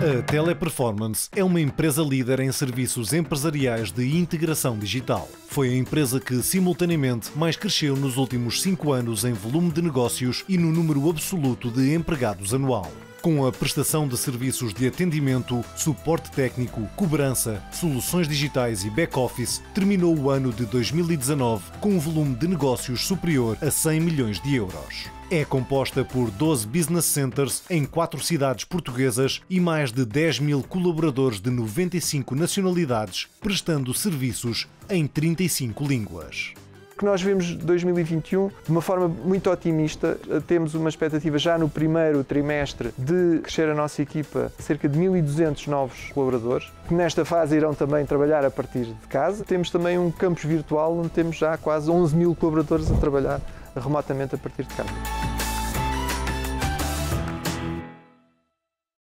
A Teleperformance é uma empresa líder em serviços empresariais de integração digital. Foi a empresa que, simultaneamente, mais cresceu nos últimos cinco anos em volume de negócios e no número absoluto de empregados anual. Com a prestação de serviços de atendimento, suporte técnico, cobrança, soluções digitais e back-office, terminou o ano de 2019 com um volume de negócios superior a 100 milhões de euros. É composta por 12 business centers em quatro cidades portuguesas e mais de 10 mil colaboradores de 95 nacionalidades, prestando serviços em 35 línguas que nós vemos 2021 de uma forma muito otimista. Temos uma expectativa já no primeiro trimestre de crescer a nossa equipa cerca de 1.200 novos colaboradores, que nesta fase irão também trabalhar a partir de casa. Temos também um campus virtual onde temos já quase 11 mil colaboradores a trabalhar remotamente a partir de casa.